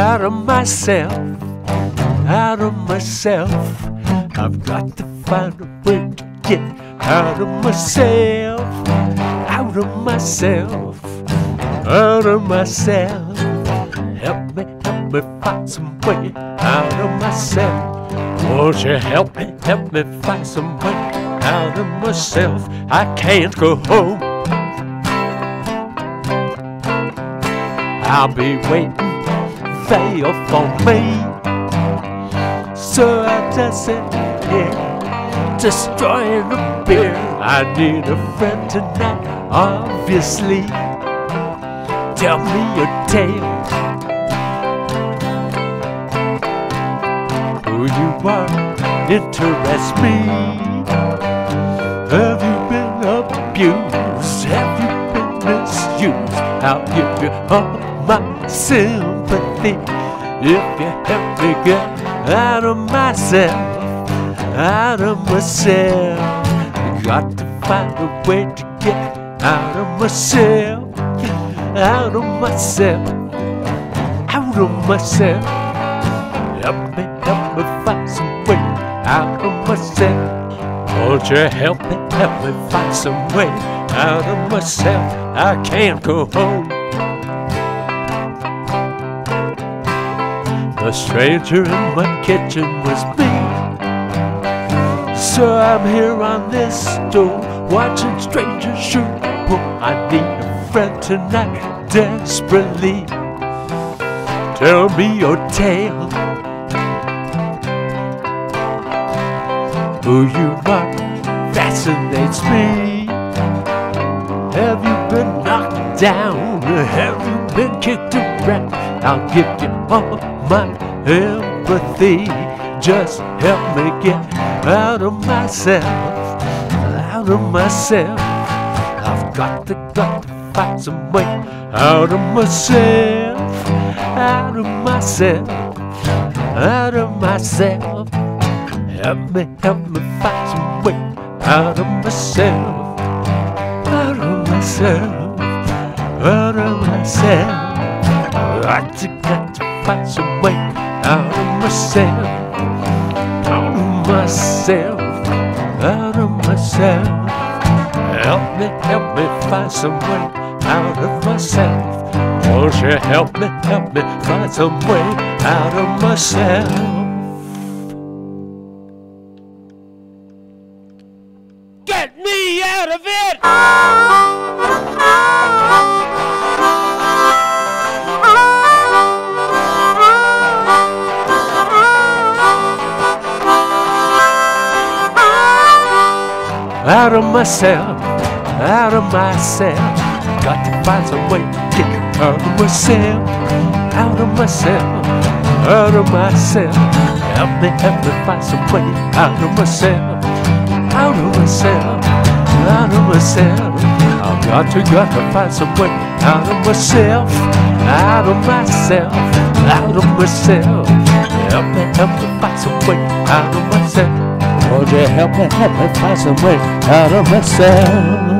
out of myself, out of myself. I've got to find a way to get out of myself, out of myself, out of myself. Help me, help me find some way out of myself. Won't you help me, help me find some way out of myself? I can't go home. I'll be waiting there for me. So I just sit here, destroying the beer. I need a friend tonight, obviously. Tell me your tale. Who you are interests me. Have you been abused? Have you been misused? Give you all my sympathy if you help me get out of myself, out of myself. Got to find a way to get out of myself, out of myself, out of myself. Help me, help me find some way out of myself. Won't you help me, help me find some way out of myself? I can't go home. The stranger in my kitchen was me. So I'm here on this stool, watching strangers shoot pool. I need a friend tonight, desperately. Tell me your tale. Who you are fascinates me. Have you been knocked down? Have you been kicked around? I'll give you all my empathy. Just help me get out of myself, out of myself. I've got to, got to find some way out of myself, out of myself, out of myself. Help me, help me find some way out of myself, out of myself, out of myself. I just got to find some myself, out of myself, out of myself. Help me, help me find some way out of myself. Won't you help me, help me find some way out of myself? Get me out of it! Out of myself, out of myself. Got to find some way to get out of myself, out of myself, out of myself. Help me, help me find some way out of myself, out of myself, out of myself. I've got to, got to find some way out of myself, out of myself, out of myself. Help me, help me find some way out of myself. Would you help me, help me find some way out of myself?